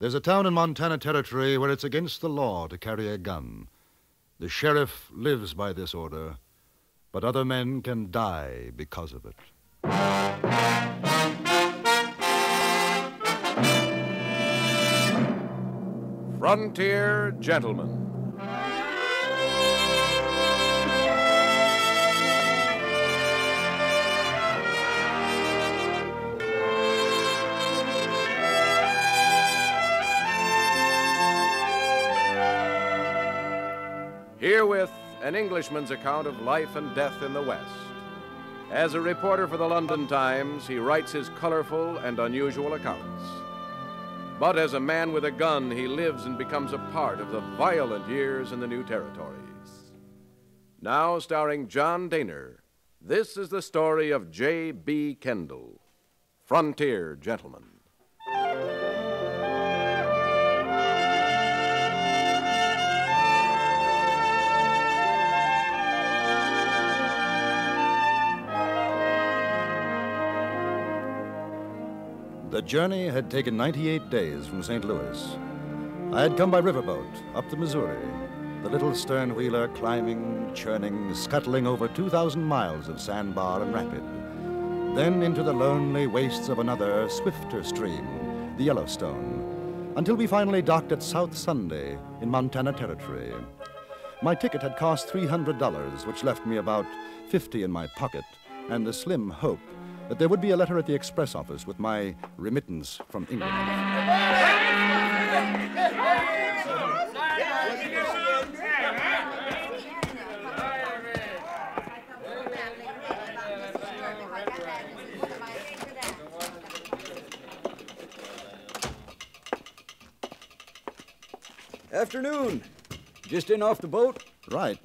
There's a town in Montana Territory where it's against the law to carry a gun. The sheriff lives by this order, but other men can die because of it. Frontier Gentlemen. Herewith, an Englishman's account of life and death in the West. As a reporter for the London Times, he writes his colorful and unusual accounts. But as a man with a gun, he lives and becomes a part of the violent years in the new territories. Now, starring John Dehner, this is the story of J.B. Kendall, Frontier Gentleman. The journey had taken 98 days from St. Louis. I had come by riverboat up the Missouri, the little stern wheeler climbing, churning, scuttling over 2,000 miles of sandbar and rapid. Then into the lonely wastes of another, swifter stream, the Yellowstone, until we finally docked at South Sunday in Montana Territory. My ticket had cost $300, which left me about 50 in my pocket, and the slim hope that there would be a letter at the express office with my remittance from England. Afternoon. Just in off the boat? Right.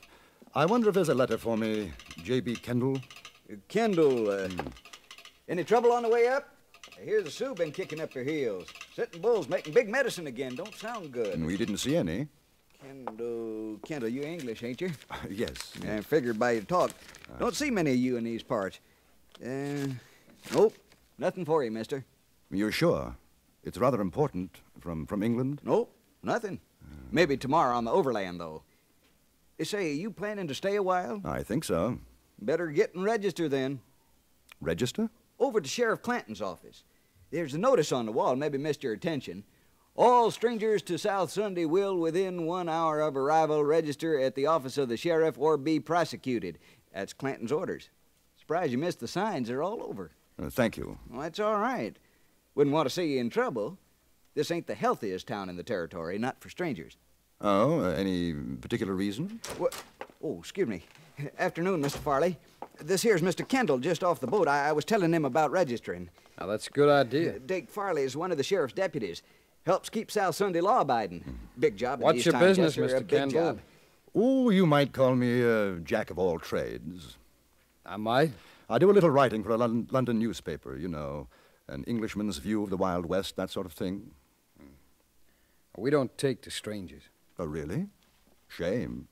I wonder if there's a letter for me, J.B. Kendall. Kendall, uh, any trouble on the way up? I hear the Sioux been kicking up their heels. Sitting Bull's making big medicine again. Don't sound good. We didn't see any. Kendall, Kendall, you English, ain't you? yes. I figured by your talk. Don't see many of you in these parts. Uh, nope, nothing for you, mister. You're sure? It's rather important from, from England? Nope, nothing. Maybe tomorrow on the overland, though. They say, you planning to stay a while? I think so. Better get and register then. Register? Over to Sheriff Clanton's office. There's a notice on the wall, maybe missed your attention. All strangers to South Sunday will, within one hour of arrival, register at the office of the sheriff or be prosecuted. That's Clanton's orders. Surprised you missed the signs, they're all over. Uh, thank you. Well, that's all right. Wouldn't want to see you in trouble. This ain't the healthiest town in the territory, not for strangers. Oh, uh, any particular reason? What? Oh, excuse me. Afternoon, Mr. Farley. This here's Mr. Kendall, just off the boat. I, I was telling him about registering. Now, that's a good idea. Dick Farley is one of the sheriff's deputies. Helps keep South Sunday law abiding. Big job. in What's these your times, business, yes, sir, a Mr. big Kendall? job. Oh, you might call me a jack of all trades. I might. I do a little writing for a Lon- London newspaper, you know, an Englishman's view of the Wild West, that sort of thing. Hmm. We don't take to strangers. Oh, really? Shame.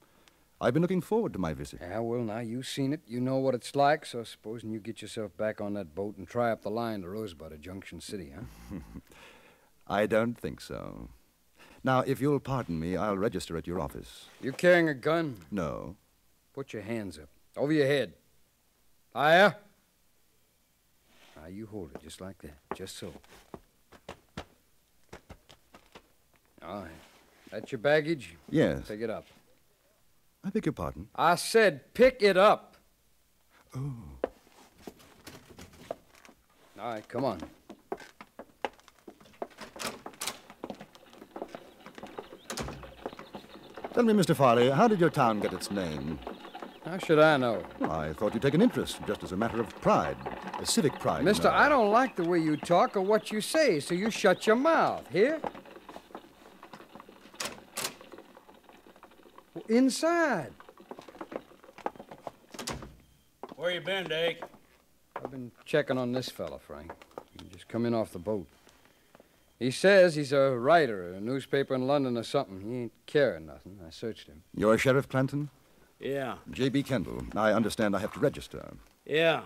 I've been looking forward to my visit. Yeah, well, now you've seen it. You know what it's like, so supposing you get yourself back on that boat and try up the line to Rosebud or Junction City, huh? I don't think so. Now, if you'll pardon me, I'll register at your office. You carrying a gun? No. Put your hands up. Over your head. Higher. Now, you hold it just like that. Just so. All right. That's your baggage? Yes. Pick it up. I beg your pardon. I said pick it up. Oh. All right, come on. Tell me, Mr. Farley, how did your town get its name? How should I know? I thought you'd take an interest, just as a matter of pride, a civic pride. Mister. I don't like the way you talk or what you say, so you shut your mouth. Here? Inside. Where you been, Dake? I've been checking on this fella, Frank. He just come in off the boat. He says he's a writer a newspaper in London or something. He ain't caring nothing. I searched him. You're Sheriff Clanton? Yeah, J.B. Kendall. I understand I have to register. yeah.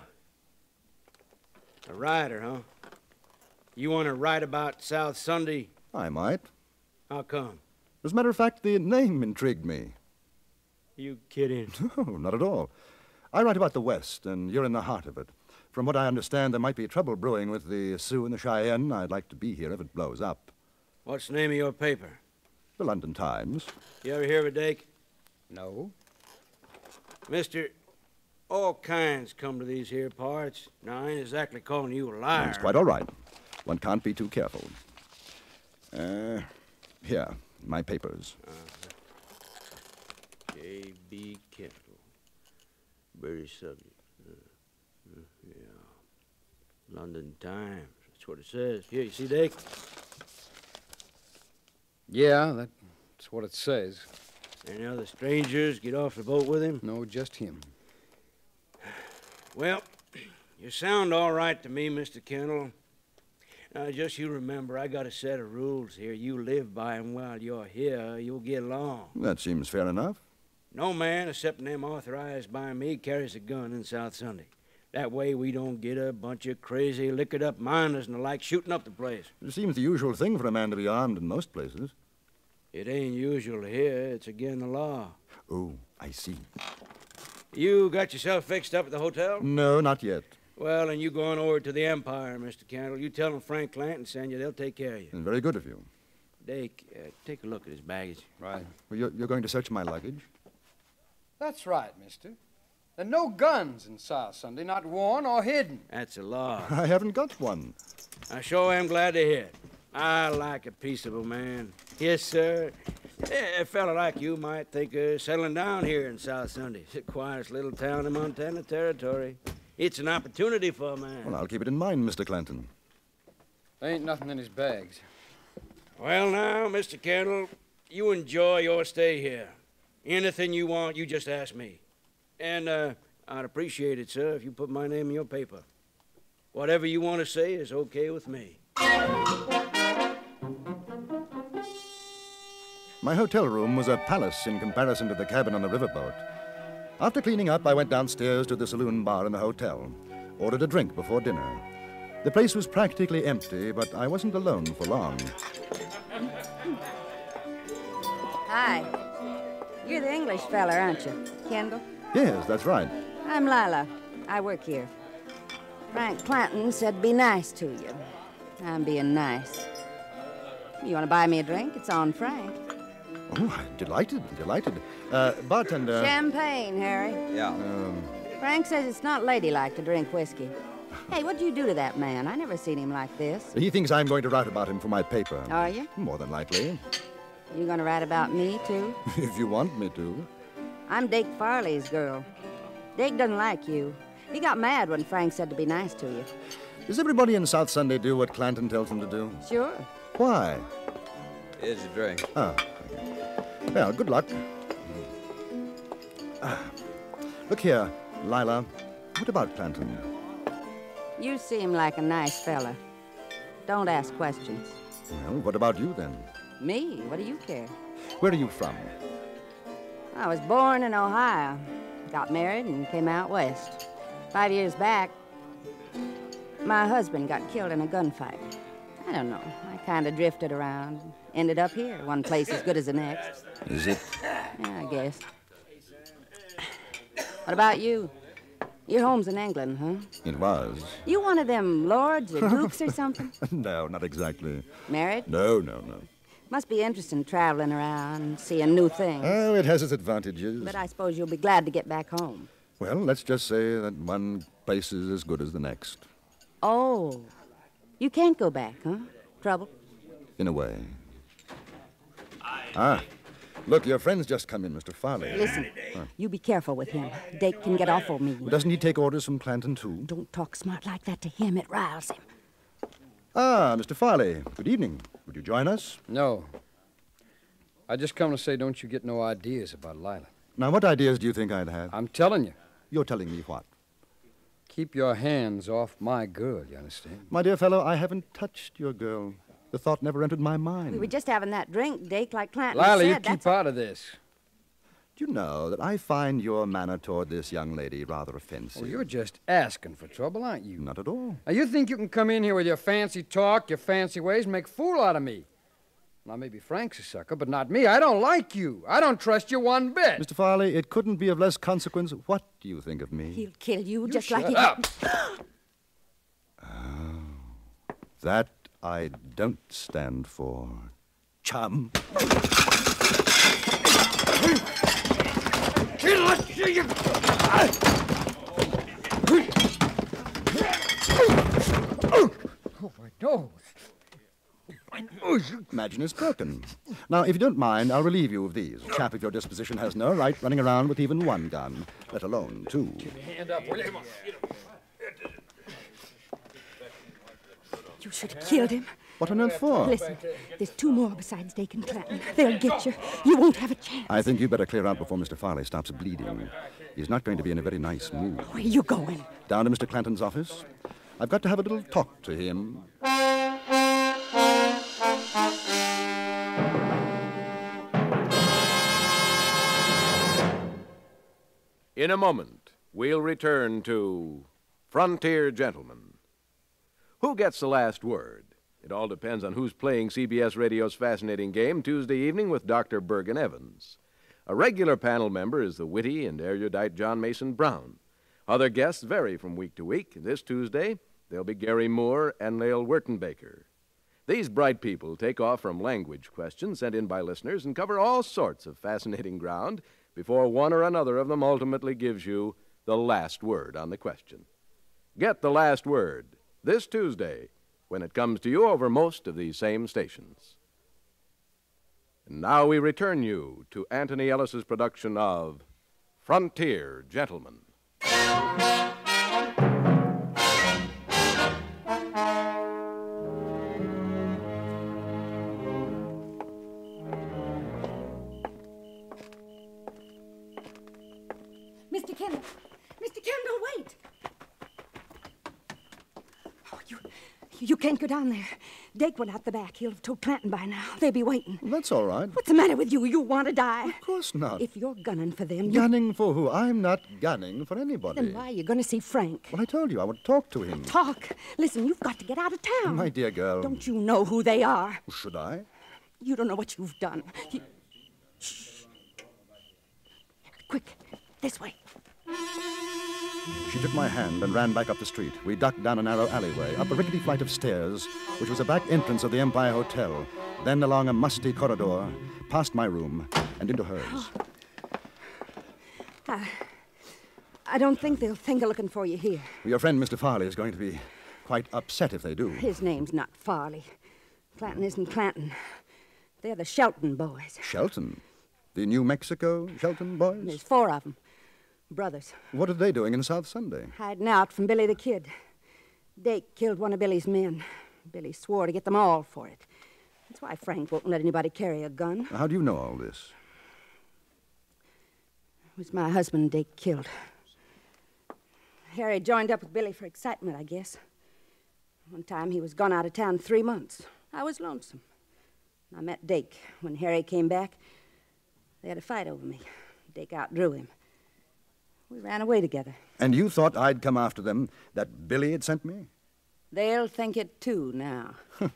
A writer, huh? You want to write about South Sunday I might. How come? As a matter of fact, the name intrigued me. You kidding? No, not at all. I write about the West, and you're in the heart of it. From what I understand, there might be trouble brewing with the Sioux and the Cheyenne. I'd like to be here if it blows up. What's the name of your paper? The London Times. You ever hear of it, Dake? No. Mister, all kinds come to these here parts. Now, I ain't exactly calling you a liar. It's quite all right. One can't be too careful. Uh, here, my papers. J.B. Kendall. British subject. Uh, uh, yeah. London Times. That's what it says. Here, you see, Dake? Yeah, that's what it says. Any other strangers get off the boat with him? No, just him. Well, you sound all right to me, Mr. Kendall. Now, just you remember, I got a set of rules here. You live by 'em while you're here. You'll get along. That seems fair enough. No man, except them authorized by me, carries a gun in South Sunday. That way we don't get a bunch of crazy, liquored up miners and the like shooting up the place. It seems the usual thing for a man to be armed in most places. It ain't usual here. It's again the law. Oh, I see. You got yourself fixed up at the hotel? No, not yet. Well, and you go on over to the Empire, Mr. Kendall. You tell them Frank Clanton sent you. They'll take care of you. And very good of you. Dake, uh, take a look at his baggage. Right. Well, you're, you're going to search my luggage? That's right, mister. There are no guns in South Sunday, not worn or hidden. That's a law. I haven't got one. I sure am glad to hear it. I like a peaceable man. Yes, sir. A fella like you might think of settling down here in South Sunday. It's the quietest little town in Montana Territory. It's an opportunity for a man. Well, I'll keep it in mind, Mr. Clanton. There ain't nothing in his bags. Well, now, Mr. Kendall, you enjoy your stay here. Anything you want, you just ask me. And uh, I'd appreciate it, sir, if you put my name in your paper. Whatever you want to say is okay with me. My hotel room was a palace in comparison to the cabin on the riverboat. After cleaning up, I went downstairs to the saloon bar in the hotel, ordered a drink before dinner. The place was practically empty, but I wasn't alone for long. Hi. You're the English fella, aren't you? Kendall? Yes, that's right. I'm Lila. I work here. Frank Clanton said be nice to you. I'm being nice. You want to buy me a drink? It's on Frank. Oh, I'm delighted, delighted. Uh, bartender. Champagne, Harry. Yeah. Um, Frank says it's not ladylike to drink whiskey. Hey, what'd you do to that man? I never seen him like this. he thinks I'm going to write about him for my paper. Are you? More than likely. You gonna write about me, too? if you want me to. I'm Dake Farley's girl. Dake doesn't like you. He got mad when Frank said to be nice to you. Does everybody in South Sunday do what Clanton tells them to do? Sure. Why? Here's a drink. Ah. Well, good luck. Ah. Look here, Lila. What about Clanton? You seem like a nice fella. Don't ask questions. Well, what about you then? Me? What do you care? Where are you from? I was born in Ohio, got married, and came out west. Five years back, my husband got killed in a gunfight. I don't know. I kind of drifted around, ended up here, one place as good as the next. Is it? Yeah, I guess. What about you? Your home's in England, huh? It was. You one of them lords or dukes or something? no, not exactly. Married? No, no, no. Must be interesting traveling around, seeing new things. Oh, it has its advantages. But I suppose you'll be glad to get back home. Well, let's just say that one place is as good as the next, Oh, you can't go back, huh? Trouble? in a way. Ah, look, your friend's just come in, Mr. Farley. Listen, you be careful with him. Dake can get awful mean. Well, doesn't he take orders from Clanton, too? Don't talk smart like that to him. It riles him. Ah, Mr. Farley, good evening. Would you join us? No. I just come to say, don't you get no ideas about Lila. Now, what ideas do you think I'd have? I'm telling you, You're telling me what? keep your hands off my girl, you understand? My dear fellow, I haven't touched your girl. The thought never entered my mind. We were just having that drink, Dake, like Clanton Lila, said. you That's keep out of this. Do you know that I find your manner toward this young lady rather offensive? Well, Oh, you're just asking for trouble, aren't you? Not at all. Now, you think you can come in here with your fancy talk, your fancy ways, and make a fool out of me. Now, maybe Frank's a sucker, but not me. I don't like you. I don't trust you one bit. Mr. Farley, it couldn't be of less consequence. What do you think of me? He'll kill you, You just shut like he up. Oh, that I don't stand for. Chum. Imagine it's broken. Now, if you don't mind, I'll relieve you of these. A chap of your disposition has no right running around with even one gun, let alone two. Hand up? You should have killed him. What on earth for? Listen, there's two more besides Dake and Clanton. They'll get you. You won't have a chance. I think you'd better clear out before Mr. Farley stops bleeding. He's not going to be in a very nice mood. Where are you going? Down to Mr. Clanton's office. I've got to have a little talk to him. In a moment, we'll return to Frontier Gentlemen. Who gets the last word? It all depends on who's playing CBS Radio's fascinating game Tuesday evening with Dr. Bergen Evans. A regular panel member is the witty and erudite John Mason Brown. Other guests vary from week to week. This Tuesday, they'll be Garry Moore and Lael Wertenbaker. These bright people take off from language questions sent in by listeners and cover all sorts of fascinating ground before one or another of them ultimately gives you the last word on the question. Get the last word this Tuesday when it comes to you over most of these same stations. And now we return you to Anthony Ellis's production of Frontier Gentlemen. You can't go down there. Dake went out the back. He'll have told Clanton by now. They'll be waiting. That's all right. What's the matter with you? You want to die? Of course not. If you're gunning for them, you, Gunning for who? I'm not gunning for anybody. then why are you going to see Frank? Well, I told you I would talk to him. Talk. Listen, you've got to get out of town. My dear girl. Don't you know who they are? Should I? You don't know what you've done. You... Shh. Quick, this way. She took my hand and ran back up the street. We ducked down a narrow alleyway, up a rickety flight of stairs, which was the back entrance of the Empire Hotel, then along a musty corridor, past my room, and into hers. Uh, I don't think they'll think of looking for you here. Your friend Mr. Farley is going to be quite upset if they do. His name's not Farley. Clanton isn't Clanton. They're the Shelton boys. Shelton? The New Mexico Shelton boys? There's four of them. Brothers. What are they doing in South Sunday? Hiding out from Billy the Kid. Dake killed one of Billy's men. Billy swore to get them all for it. That's why Frank won't let anybody carry a gun. How do you know all this? It was my husband Dake killed. Harry joined up with Billy for excitement, I guess. One time he was gone out of town three months. I was lonesome. I met Dake. When Harry came back, they had a fight over me. Dake outdrew him. We ran away together. And you thought I'd come after them, that Billy had sent me? They'll think it too now.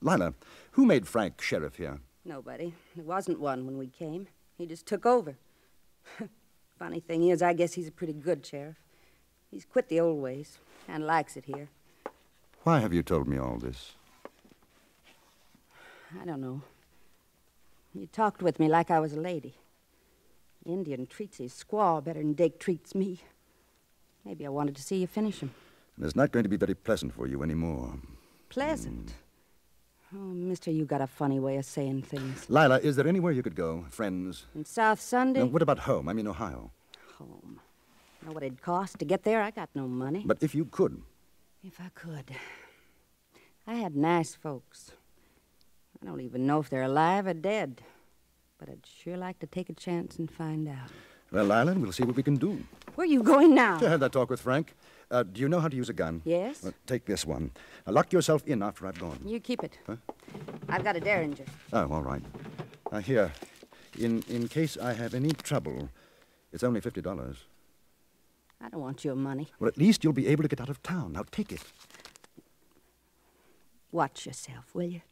Lila, who made Frank sheriff here? Nobody. There wasn't one when we came. He just took over. Funny thing is, I guess he's a pretty good sheriff. He's quit the old ways and likes it here. Why have you told me all this? I don't know. You talked with me like I was a lady. Indian treats his squaw better than Dake treats me. Maybe I wanted to see you finish him. And it's not going to be very pleasant for you anymore. Pleasant. Oh, mister, you got a funny way of saying things. Lila, is there anywhere you could go? Friends? In South Sunday? Now, what about home? I mean, Ohio. Home. Know what it'd cost to get there? I got no money. But if you could, If I could. I had nice folks. I don't even know if they're alive or dead. But I'd sure like to take a chance and find out. well, Lila, we'll see what we can do. Where are you going now? I had that talk with Frank. Uh, do you know how to use a gun? Yes? Well, take this one. Now, lock yourself in after I've gone. You keep it. Huh? I've got a derringer. Oh, all right. Uh, here, in, in case I have any trouble, it's only $50. I don't want your money. Well, at least you'll be able to get out of town. Now, take it. Watch yourself, will you?